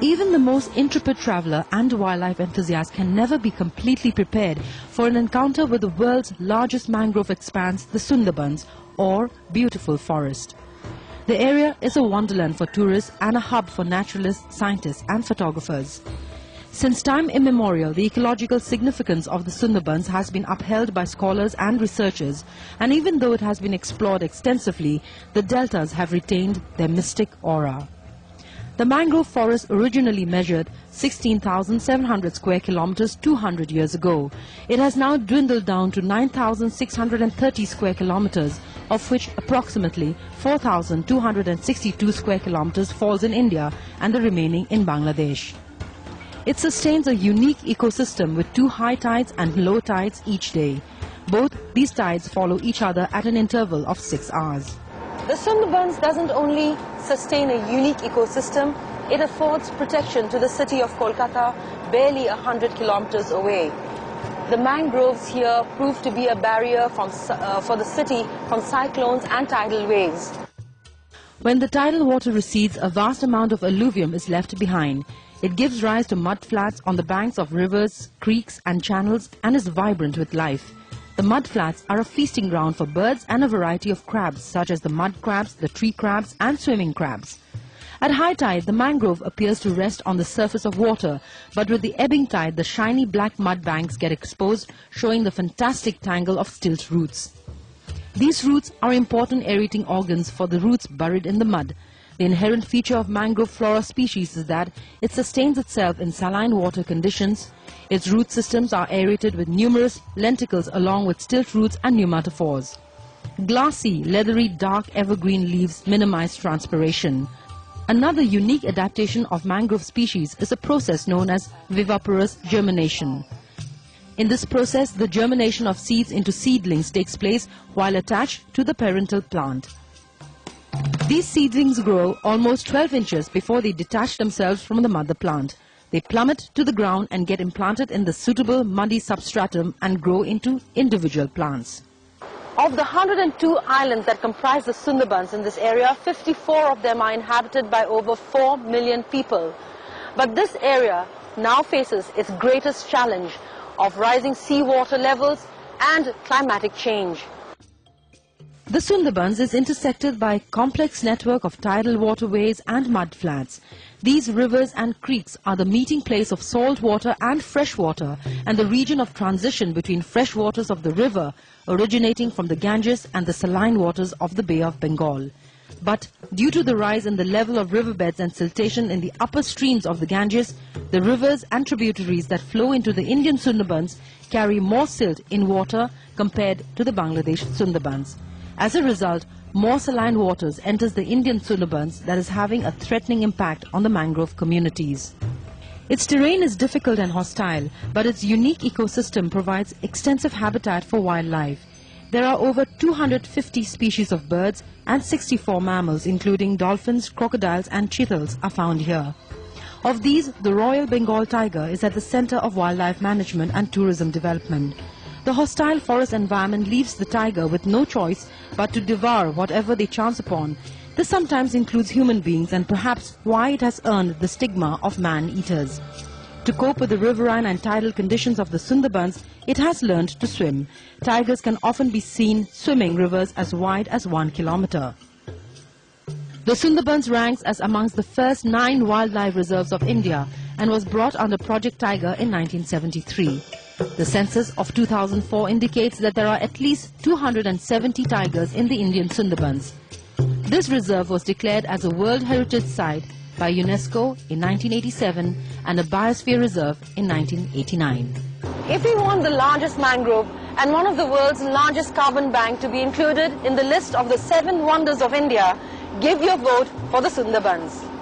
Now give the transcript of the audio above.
Even the most intrepid traveler and wildlife enthusiast can never be completely prepared for an encounter with the world's largest mangrove expanse, the Sundarbans, or beautiful forest. The area is a wonderland for tourists and a hub for naturalists, scientists and photographers. Since time immemorial, the ecological significance of the Sundarbans has been upheld by scholars and researchers, and even though it has been explored extensively, the deltas have retained their mystic aura. The mangrove forest originally measured 16,700 square kilometers 200 years ago. It has now dwindled down to 9,630 square kilometers, of which approximately 4,262 square kilometers falls in India and the remaining in Bangladesh. It sustains a unique ecosystem with two high tides and low tides each day. Both these tides follow each other at an interval of six hours. The Sundarbans doesn't only sustain a unique ecosystem, it affords protection to the city of Kolkata, barely 100 kilometers away. The mangroves here prove to be a barrier from, uh, for the city from cyclones and tidal waves. When the tidal water recedes, a vast amount of alluvium is left behind. It gives rise to mud flats on the banks of rivers, creeks and channels and is vibrant with life. The mud flats are a feasting ground for birds and a variety of crabs such as the mud crabs, the tree crabs and swimming crabs. At high tide, the mangrove appears to rest on the surface of water, but with the ebbing tide, the shiny black mud banks get exposed, showing the fantastic tangle of stilt roots. These roots are important aerating organs for the roots buried in the mud. The inherent feature of mangrove flora species is that it sustains itself in saline water conditions. Its root systems are aerated with numerous lenticels along with stilt roots and pneumatophores. Glassy, leathery, dark evergreen leaves minimize transpiration. Another unique adaptation of mangrove species is a process known as viviparous germination. In this process, the germination of seeds into seedlings takes place while attached to the parental plant. These seedlings grow almost 12 inches before they detach themselves from the mother plant. They plummet to the ground and get implanted in the suitable muddy substratum and grow into individual plants. Of the 102 islands that comprise the Sundarbans in this area, 54 of them are inhabited by over 4 million people. But this area now faces its greatest challenge of rising seawater levels and climatic change. The Sundarbans is intersected by a complex network of tidal waterways and mudflats. These rivers and creeks are the meeting place of salt water and fresh water and the region of transition between fresh waters of the river originating from the Ganges and the saline waters of the Bay of Bengal. But due to the rise in the level of riverbeds and siltation in the upper streams of the Ganges, the rivers and tributaries that flow into the Indian Sundarbans carry more silt in water compared to the Bangladesh Sundarbans. As a result, more saline waters enters the Indian Sundarbans that is having a threatening impact on the mangrove communities. Its terrain is difficult and hostile, but its unique ecosystem provides extensive habitat for wildlife. There are over 250 species of birds and 64 mammals including dolphins, crocodiles and cheetahs are found here. Of these, the Royal Bengal tiger is at the center of wildlife management and tourism development. The hostile forest environment leaves the tiger with no choice but to devour whatever they chance upon. This sometimes includes human beings and perhaps why it has earned the stigma of man-eaters. To cope with the riverine and tidal conditions of the Sundarbans, it has learned to swim. Tigers can often be seen swimming rivers as wide as one kilometer. The Sundarbans ranks as amongst the first nine wildlife reserves of India and was brought under Project Tiger in 1973. The census of 2004 indicates that there are at least 270 tigers in the Indian Sundarbans. This reserve was declared as a World Heritage Site by UNESCO in 1987 and a Biosphere Reserve in 1989. If we want the largest mangrove and one of the world's largest carbon bank to be included in the list of the seven wonders of India, give your vote for the Sundarbans.